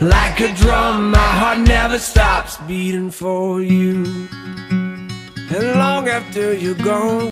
Like a drum, my heart never stops beating for you. And long after you're gone